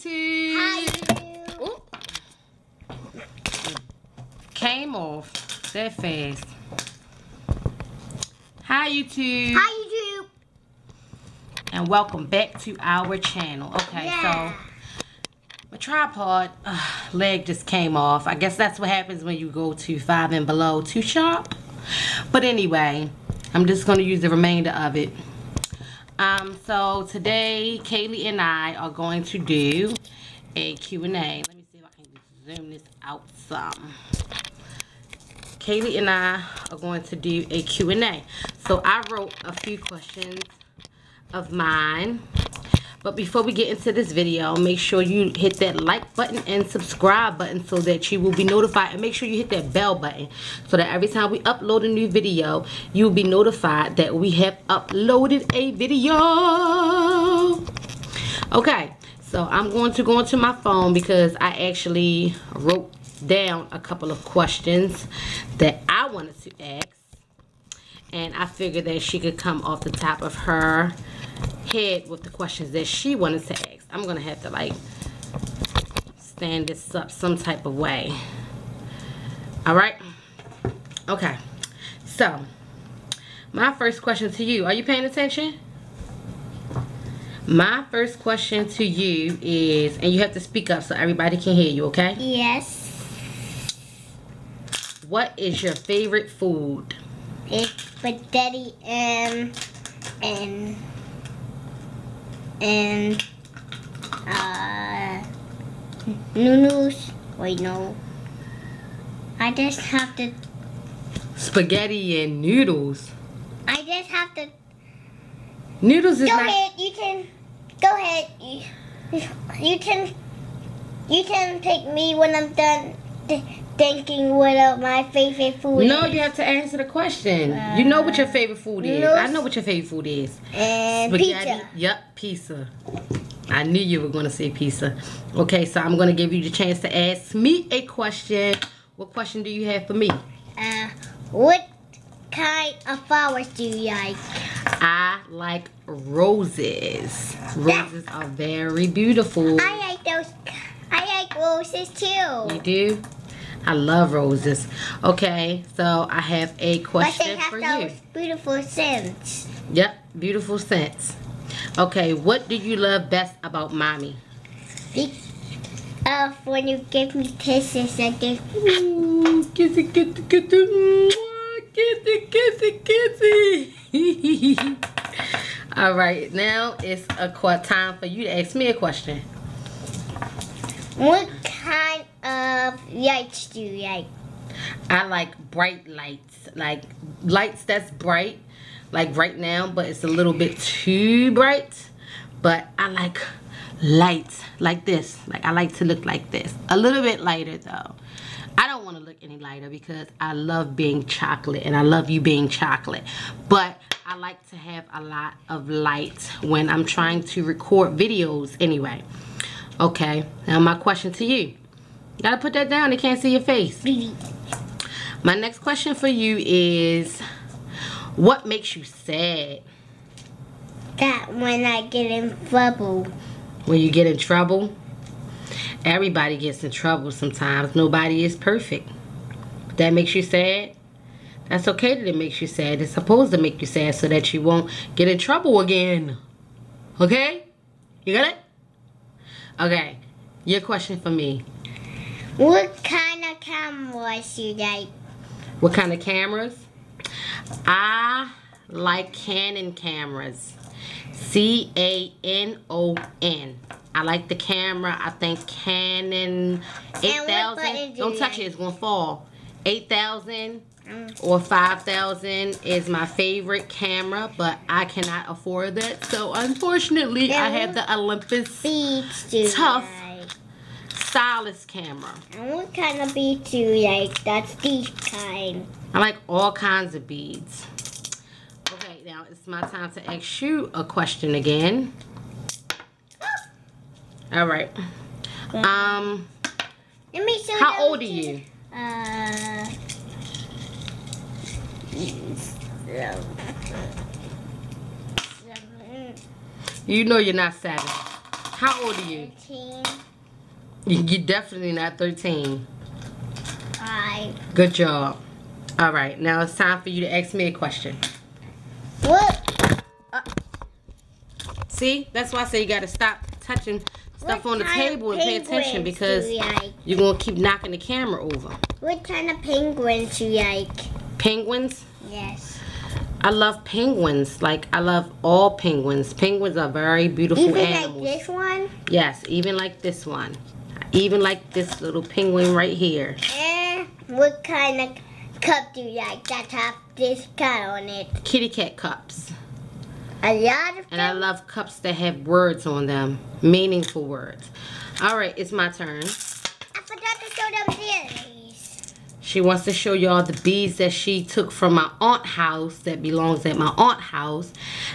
Hi. Came off that fast. Hi YouTube. Hi, YouTube. And welcome back to our channel. Okay, Yeah. so my tripod uh, leg just came off. I guess that's what happens when you go to five and below too sharp. But anyway, I'm just going to use the remainder of it. Um, so today, Kaylee and I are going to do a Q&A. Let me see if I can zoom this out some. Kaylee and I are going to do a Q&A. So I wrote a few questions of mine. But before we get into this video, make sure you hit that like button and subscribe button so that you will be notified. And make sure you hit that bell button so that every time we upload a new video, you will be notified that we have uploaded a video. Okay, so I'm going to go into my phone because I actually wrote down a couple of questions that I wanted to ask. And I figured that she could come off the top of her head with the questions that she wanted to ask. I'm going to have to like stand this up some type of way. All right? Okay. So, my first question to you. Are you paying attention? My first question to you is, and you have to speak up so everybody can hear you, okay? Yes. What is your favorite food? It's spaghetti um, and and and uh noodles. Wait, no. I just have to. Spaghetti and noodles. I just have to. Noodles is Go not... ahead. You can. Go ahead. You, you can. You can take me when I'm done thinking what uh, my favorite food No, is. you have to answer the question. you know what your favorite food is. I know what your favorite food is. and Spaghetti. pizza. Yep, pizza. I knew you were going to say pizza. Okay, so I'm going to give you the chance to ask me a question. What question do you have for me? Uh, what kind of flowers do you like? I like roses. Roses are very beautiful. I like those. I like roses too. You do? I love roses. Okay, so I have a But they question have for those you. beautiful scents. Yep, beautiful scents. Okay, what do you love best about mommy? Uh, when you give me kisses, I give. Ooh, kissy, kissy, kissy, kissy, kissy, kissy. All right, now it's a time for you to ask me a question. What kind of lights do you like? I like bright lights, like lights that's bright, like right now, but it's a little bit too bright. But I like lights like this. Like I like to look like this. A little bit lighter though. I don't want to look any lighter because I love being chocolate and I love you being chocolate. But I like to have a lot of light when I'm trying to record videos anyway. Okay, now my question to you. You gotta put that down, they can't see your face. My next question for you is what makes you sad That when I get in trouble. when you get in trouble? Everybody gets in trouble sometimes. Nobody is perfect. That makes you sad? That's okay that it makes you sad. It's supposed to make you sad so that you won't get in trouble again. Okay? You got it? Okay. Your question for me. What kind of cameras you like? What kind of cameras? I like Canon cameras. C A N O N. I like the camera. I think Canon 8000. do Don't touch it, it's going to fall. 8000 Mm. Or 5000 is my favorite camera, but I cannot afford that. So unfortunately, I have the Olympus Tough. like? stylus camera. And what kind of beads do you like? That's these kind. I like all kinds of beads. Okay, now it's my time to ask you a question again. All right. Um, Let me show how old are you? Uh. You know you're not seven. How old are you? 13. You- You're definitely not 13. Five. Good job. All right, now it's time for you to ask me a question. What? Uh, see, that's why I say you got to stop touching stuff what on the table and pay attention because you going to keep knocking the camera over. What kind of penguins do you like? Penguins? Yes. I love penguins. Like, I love all penguins. Penguins are very beautiful Even animals. like this one? Yes, even like this one. Even like this little penguin right here. Eh, what kind of cup do you like that have this cat on it? Kitty cat cups. A lot of And I love cups that have words on them. Meaningful words. All right, it's my turn. I forgot to show them. She wants to show y'all the beads that she took from my aunt house that belongs at my aunt house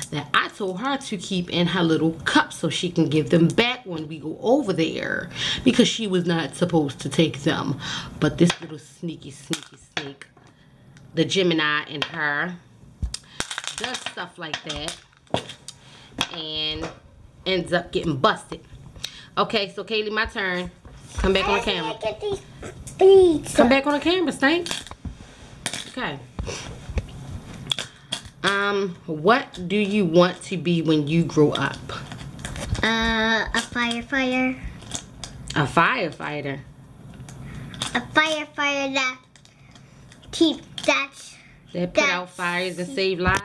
that I told her to keep in her little cup so she can give them back when we go over there because she was not supposed to take them. But this little sneaky, sneaky sneak, the Gemini in her, does stuff like that and ends up getting busted. Okay, so Kaylee, my turn. Come back on the camera. Get these beads. Come back on the camera, Stank. Okay. Um, what do you want to be when you grow up? Uh, a firefighter. A firefighter. A firefighter that keep that. That put out fires and save lives?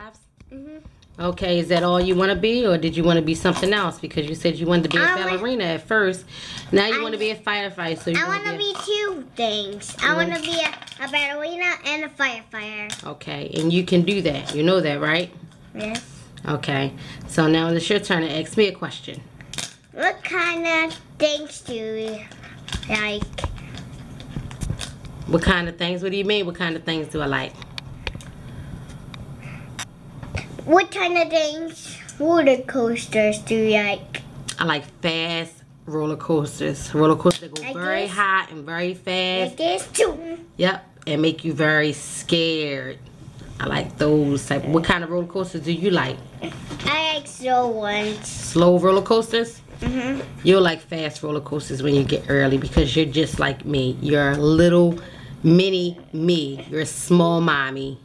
Okay, is that all you want to be, or did you want to be something else? Because you said you wanted to be a I wa- ballerina at first. Now you I- want to be a firefighter. So you I want to be two things. I want to be a, a ballerina and a firefighter. Okay, and you can do that. You know that, right? Yes. Okay. So now it's your turn to ask me a question. What kind of things do you like? What kind of things? What do you mean? What kind of things do I like? What kind of things? Roller coasters do you like? I like fast roller coasters. Roller coasters that go I very guess- high and very Like fast. this too. Yep, and make you very scared. I like those type. What kind of roller coasters do you like? I like slow ones. Slow roller coasters? Mhm. You'll like fast roller coasters when you get early because you're just like me. You're a little mini me. You're a small mommy.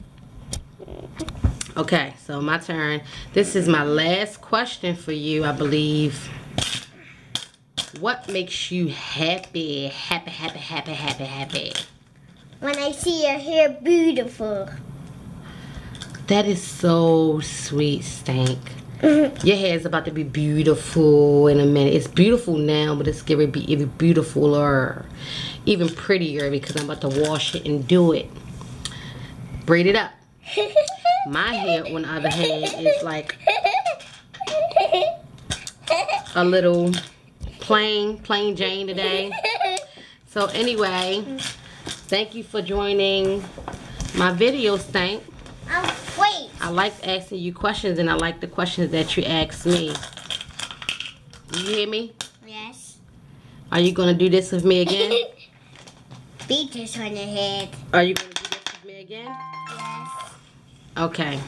Okay, so my turn. This is my last question for you, I believe. What makes you happy? Happy, happy, happy, happy, happy. When I see your hair beautiful. That is so sweet, Stank. Mm-hmm. Your hair is about to be beautiful in a minute. It's beautiful now, but it's going to be even beautifuler, even prettier because I'm about to wash it and do it. Braid it up. My hair, on the other hand, is like a little plain, plain Jane today. So anyway, thank you for joining my video, Stank. Um, wait. I like asking you questions and I like the questions that you ask me. You hear me? Yes. Are you gonna do this with me again? Beat this on your head. Are you gonna do this with me again? Yes. Okay.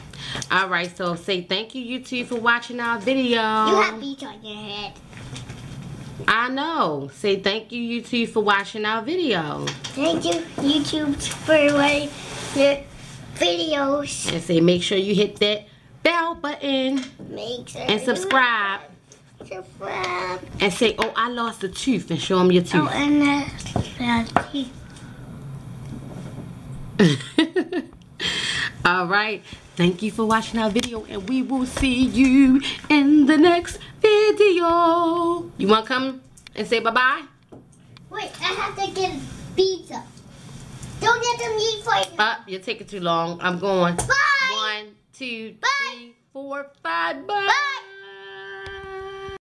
All right. So say thank you, YouTube, for watching our video. You have beat on your head. I know. Say thank you, YouTube, for watching our video, Thank you, YouTube, for watching your videos. and say make sure you hit that bell button Make sure and you subscribe, subscribe. and say oh I lost a tooth and show them your tooth. Oh, tooth. and uh, All right. Thank you for watching our video and we will see you in the next video. You want to come and say bye-bye? wait, I have to get pizza. Don't get them eat for you. Uh, you're taking too long. I'm going. Bye. One, two, Bye. three, four, five. Bye. Bye.